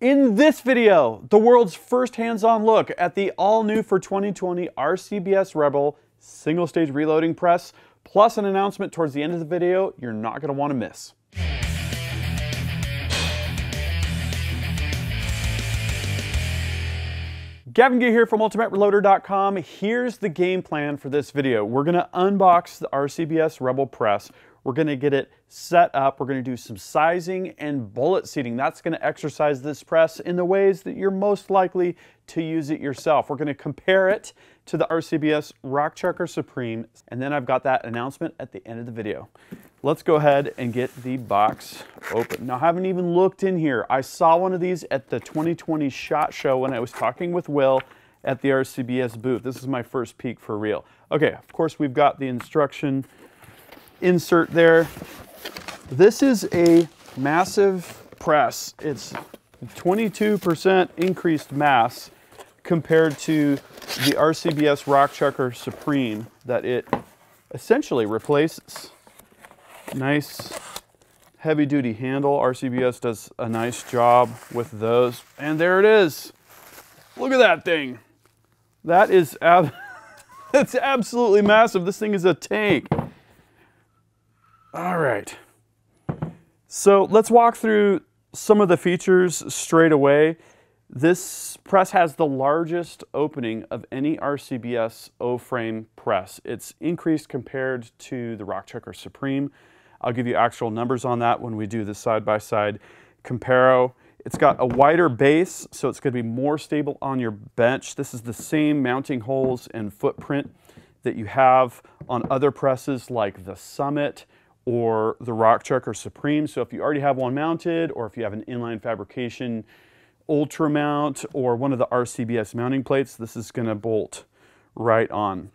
In this video, the world's first hands-on look at the all-new for 2020 RCBS Rebel single stage reloading press, plus an announcement towards the end of the video you're not going to want to miss. Gavin Gee here from UltimateReloader.com. Here's the game plan for this video. We're going to unbox the RCBS Rebel Press. We're going to get it set up. We're going to do some sizing and bullet seating. That's going to exercise this press in the ways that you're most likely to use it yourself. We're going to compare it to the RCBS Rockchucker Supreme, and then I've got that announcement at the end of the video. Let's go ahead and get the box open. Now, I haven't even looked in here. I saw one of these at the 2020 SHOT Show when I was talking with Will at the RCBS booth. This is my first peek for real. Okay, of course, we've got the instruction insert there. This is a massive press. It's 22% increased mass compared to the RCBS Rockchucker Supreme that it essentially replaces. Nice heavy duty handle. RCBS does a nice job with those. And there it is. Look at that thing. That is, ab that's absolutely massive. This thing is a tank. All right. So let's walk through some of the features straight away. This press has the largest opening of any RCBS O-frame press. It's increased compared to the Rockchucker Supreme. I'll give you actual numbers on that when we do the side-by-side -side comparo. It's got a wider base, so it's going to be more stable on your bench. This is the same mounting holes and footprint that you have on other presses like the Summit or the Rockchucker Supreme. So if you already have one mounted or if you have an inline fabrication ultra mount or one of the RCBS mounting plates, this is going to bolt right on.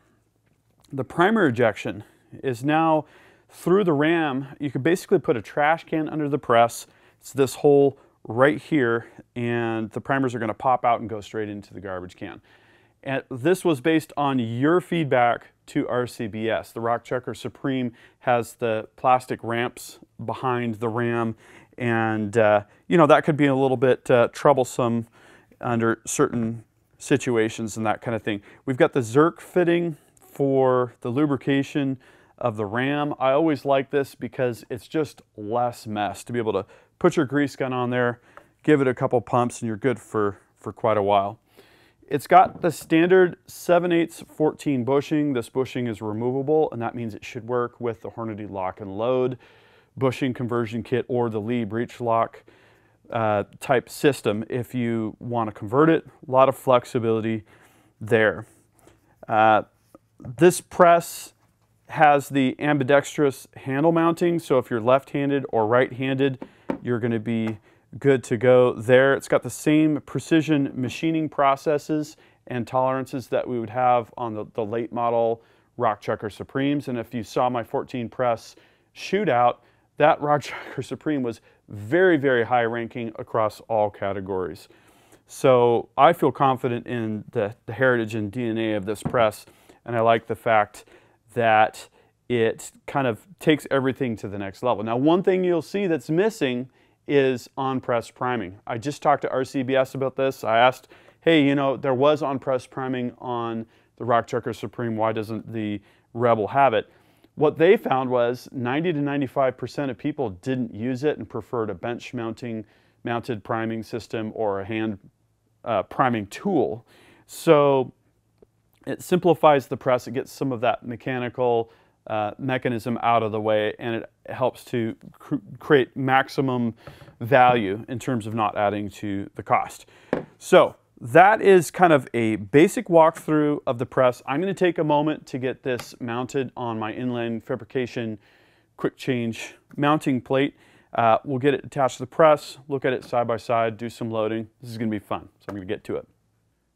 The primer ejection is now through the ram. You could basically put a trash can under the press. It's this hole right here and the primers are going to pop out and go straight into the garbage can. And this was based on your feedback to RCBS. The Rock Chucker Supreme has the plastic ramps behind the ram and uh, you know that could be a little bit uh, troublesome under certain situations and that kind of thing. We've got the Zerk fitting for the lubrication of the ram. I always like this because it's just less mess to be able to put your grease gun on there, give it a couple pumps and you're good for, for quite a while. It's got the standard 7 8 14 bushing. This bushing is removable and that means it should work with the Hornady lock and load bushing conversion kit or the Lee breech lock uh, type system if you want to convert it. A lot of flexibility there. Uh, this press has the ambidextrous handle mounting, so if you're left-handed or right-handed, you're going to be good to go there. It's got the same precision machining processes and tolerances that we would have on the, the late model Rockchucker Supremes. And if you saw my 14 press shootout, that Rockchucker Supreme was very, very high ranking across all categories. So I feel confident in the, the heritage and DNA of this press, and I like the fact that it kind of takes everything to the next level. Now, one thing you'll see that's missing is on-press priming. I just talked to RCBS about this. I asked, hey, you know, there was on-press priming on the Rockchucker Supreme. Why doesn't the Rebel have it? What they found was 90 to 95% of people didn't use it and preferred a bench mounting mounted priming system or a hand uh, priming tool. So it simplifies the press. It gets some of that mechanical uh, mechanism out of the way and it helps to cr create maximum value in terms of not adding to the cost. So that is kind of a basic walkthrough of the press. I'm going to take a moment to get this mounted on my inline fabrication quick change mounting plate. Uh, we'll get it attached to the press, look at it side by side, do some loading. This is going to be fun, so I'm going to get to it.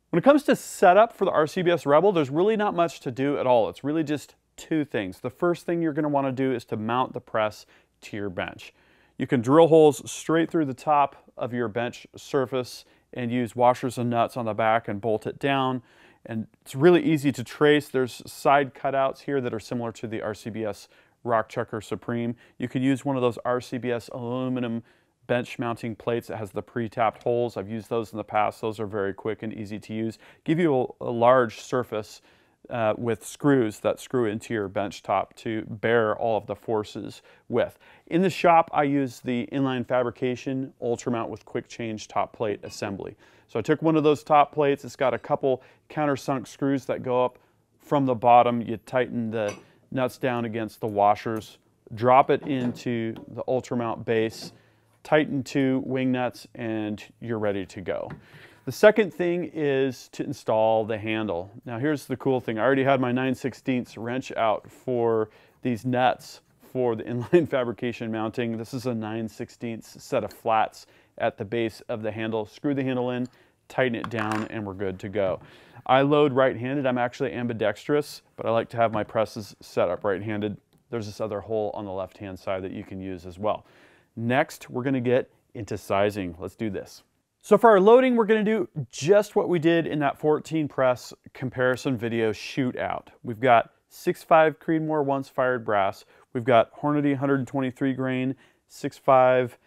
When it comes to setup for the RCBS Rebel, there's really not much to do at all. It's really just two things. The first thing you're going to want to do is to mount the press to your bench. You can drill holes straight through the top of your bench surface and use washers and nuts on the back and bolt it down. And it's really easy to trace. There's side cutouts here that are similar to the RCBS Rockchucker Supreme. You can use one of those RCBS aluminum bench mounting plates. that has the pre-tapped holes. I've used those in the past. Those are very quick and easy to use. Give you a, a large surface uh, with screws that screw into your bench top to bear all of the forces with. In the shop, I use the inline fabrication Ultramount with quick change top plate assembly. So I took one of those top plates. It's got a couple countersunk screws that go up from the bottom. You tighten the nuts down against the washers, drop it into the Ultramount base, tighten two wing nuts, and you're ready to go. The second thing is to install the handle. Now here's the cool thing. I already had my 9 16 wrench out for these nuts for the inline fabrication mounting. This is a 9 16 set of flats at the base of the handle. Screw the handle in, tighten it down, and we're good to go. I load right-handed. I'm actually ambidextrous, but I like to have my presses set up right-handed. There's this other hole on the left-hand side that you can use as well. Next, we're gonna get into sizing. Let's do this. So for our loading, we're gonna do just what we did in that 14 press comparison video shootout. We've got 6.5 Creedmoor once fired brass. We've got Hornady 123 grain, 6.5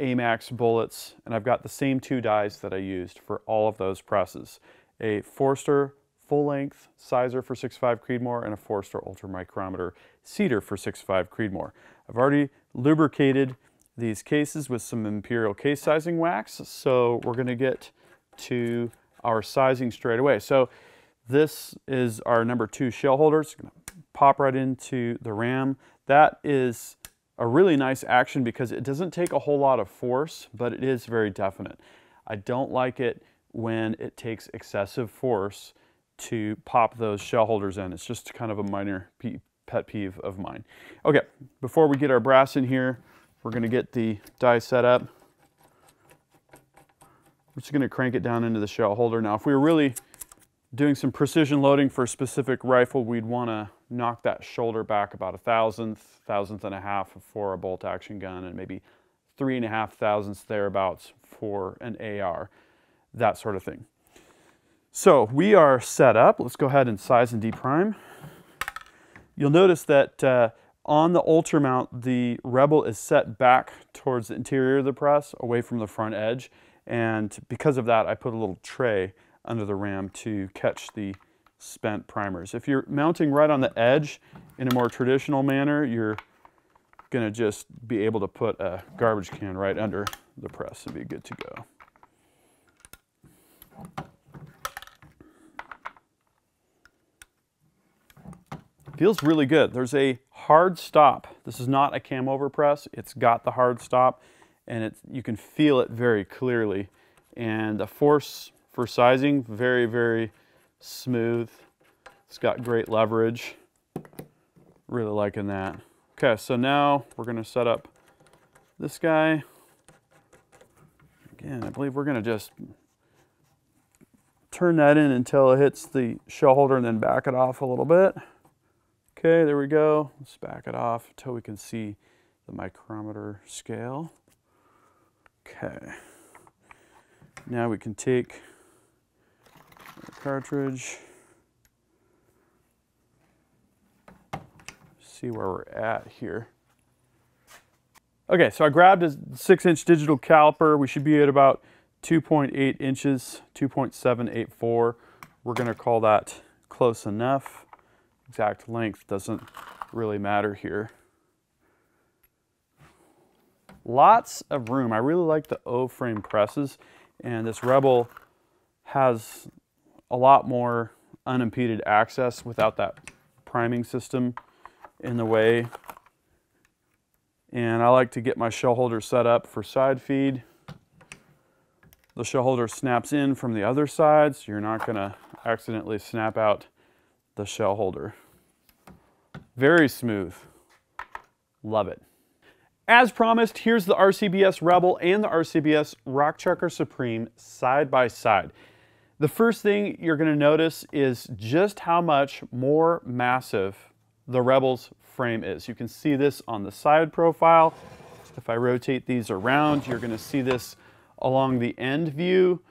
AMAX bullets, and I've got the same two dies that I used for all of those presses. A Forster full length sizer for 6.5 Creedmoor and a Forster ultramicrometer Seater for 6.5 Creedmoor. I've already lubricated these cases with some Imperial case sizing wax. So we're gonna get to our sizing straight away. So this is our number two shell holder. It's gonna pop right into the ram. That is a really nice action because it doesn't take a whole lot of force, but it is very definite. I don't like it when it takes excessive force to pop those shell holders in. It's just kind of a minor pet peeve of mine. Okay, before we get our brass in here, we're going to get the die set up. We're just going to crank it down into the shell holder. Now, if we were really doing some precision loading for a specific rifle, we'd want to knock that shoulder back about a thousandth, thousandth and a half for a bolt action gun, and maybe three and a half thousandths thereabouts for an AR, that sort of thing. So we are set up. Let's go ahead and size and deprime. You'll notice that uh, on the Ultramount, the Rebel is set back towards the interior of the press, away from the front edge. And because of that, I put a little tray under the ram to catch the spent primers. If you're mounting right on the edge in a more traditional manner, you're gonna just be able to put a garbage can right under the press and be good to go. Feels really good. There's a hard stop. This is not a cam over press. It's got the hard stop and it's, you can feel it very clearly. And the force for sizing, very, very smooth. It's got great leverage. Really liking that. Okay, so now we're gonna set up this guy. Again, I believe we're gonna just turn that in until it hits the shell holder and then back it off a little bit. Okay, there we go. Let's back it off until we can see the micrometer scale. Okay. Now we can take the cartridge, see where we're at here. Okay, so I grabbed a six inch digital caliper. We should be at about 2.8 inches, 2.784. We're gonna call that close enough exact length doesn't really matter here. Lots of room. I really like the O-frame presses and this Rebel has a lot more unimpeded access without that priming system in the way. And I like to get my shell holder set up for side feed. The shell holder snaps in from the other side, so you're not gonna accidentally snap out the shell holder. Very smooth. Love it. As promised, here's the RCBS Rebel and the RCBS Rockchucker Supreme side by side. The first thing you're going to notice is just how much more massive the Rebel's frame is. You can see this on the side profile. If I rotate these around, you're going to see this along the end view.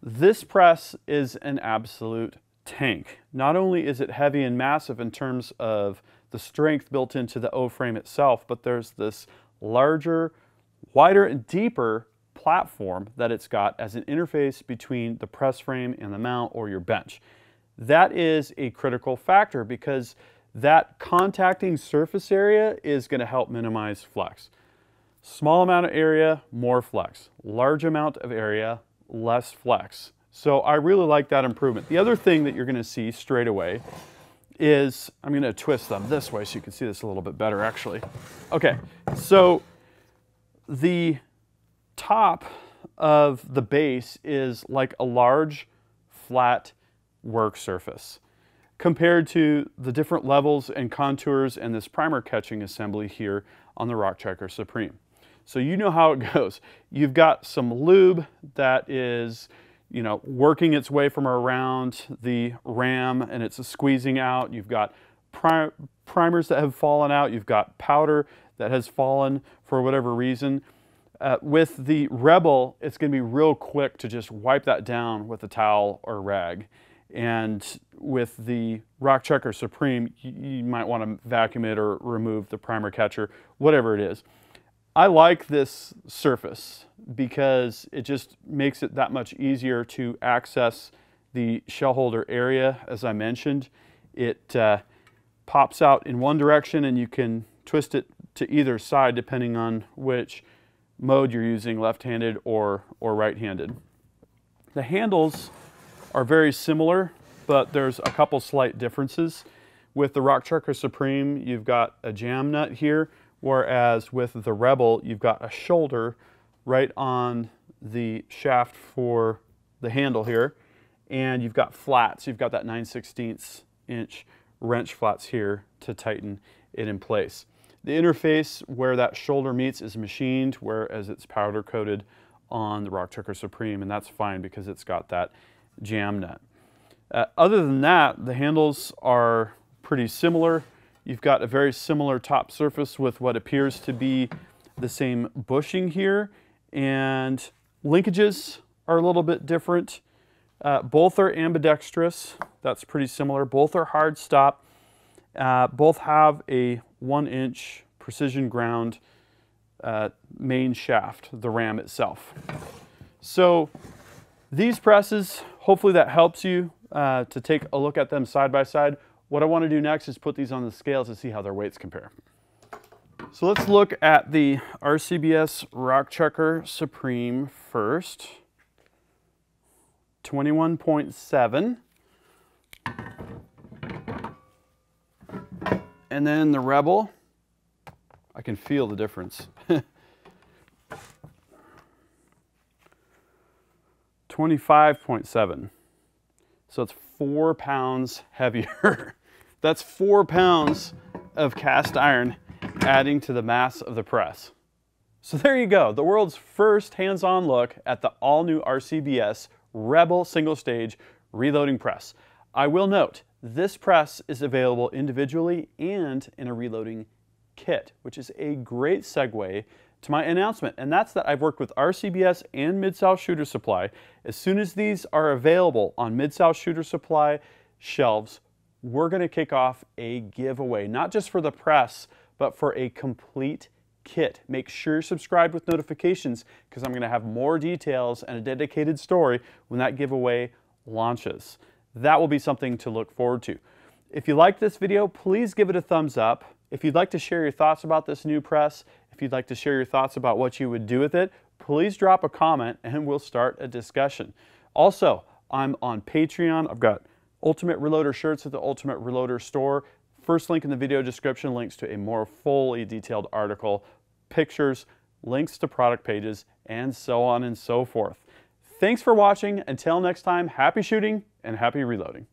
This press is an absolute tank. Not only is it heavy and massive in terms of the strength built into the O-frame itself, but there's this larger, wider and deeper platform that it's got as an interface between the press frame and the mount or your bench. That is a critical factor because that contacting surface area is going to help minimize flex. Small amount of area, more flex. Large amount of area, less flex. So I really like that improvement. The other thing that you're going to see straight away is, I'm going to twist them this way so you can see this a little bit better actually. Okay, so the top of the base is like a large flat work surface compared to the different levels and contours and this primer catching assembly here on the Rockchucker Supreme. So you know how it goes. You've got some lube that is you know, working its way from around the ram and it's squeezing out. You've got primers that have fallen out. You've got powder that has fallen for whatever reason. Uh, with the Rebel, it's going to be real quick to just wipe that down with a towel or rag. And with the Rockchucker Supreme, you, you might want to vacuum it or remove the primer catcher, whatever it is. I like this surface because it just makes it that much easier to access the shell holder area. As I mentioned, it uh, pops out in one direction and you can twist it to either side depending on which mode you're using, left-handed or, or right-handed. The handles are very similar, but there's a couple slight differences. With the Rockchucker Supreme, you've got a jam nut here, whereas with the Rebel, you've got a shoulder right on the shaft for the handle here, and you've got flats. You've got that 9 16 inch wrench flats here to tighten it in place. The interface where that shoulder meets is machined, whereas it's powder coated on the Rock Rockchucker Supreme, and that's fine because it's got that jam nut. Uh, other than that, the handles are pretty similar. You've got a very similar top surface with what appears to be the same bushing here, and linkages are a little bit different. Uh, both are ambidextrous, that's pretty similar. Both are hard stop. Uh, both have a one inch precision ground uh, main shaft, the ram itself. So these presses, hopefully that helps you uh, to take a look at them side by side. What I want to do next is put these on the scales to see how their weights compare. So let's look at the RCBS Rockchucker Supreme first. 21.7. And then the Rebel, I can feel the difference. 25.7. So it's four pounds heavier. That's four pounds of cast iron adding to the mass of the press. So there you go, the world's first hands-on look at the all-new RCBS Rebel single stage reloading press. I will note, this press is available individually and in a reloading kit, which is a great segue to my announcement, and that's that I've worked with RCBS and Mid-South Shooter Supply. As soon as these are available on Mid-South Shooter Supply shelves, we're gonna kick off a giveaway, not just for the press, but for a complete kit. Make sure you're subscribed with notifications because I'm gonna have more details and a dedicated story when that giveaway launches that will be something to look forward to. If you like this video, please give it a thumbs up. If you'd like to share your thoughts about this new press, if you'd like to share your thoughts about what you would do with it, please drop a comment and we'll start a discussion. Also, I'm on Patreon. I've got Ultimate Reloader shirts at the Ultimate Reloader store. First link in the video description links to a more fully detailed article, pictures, links to product pages, and so on and so forth. Thanks for watching. Until next time, happy shooting and happy reloading.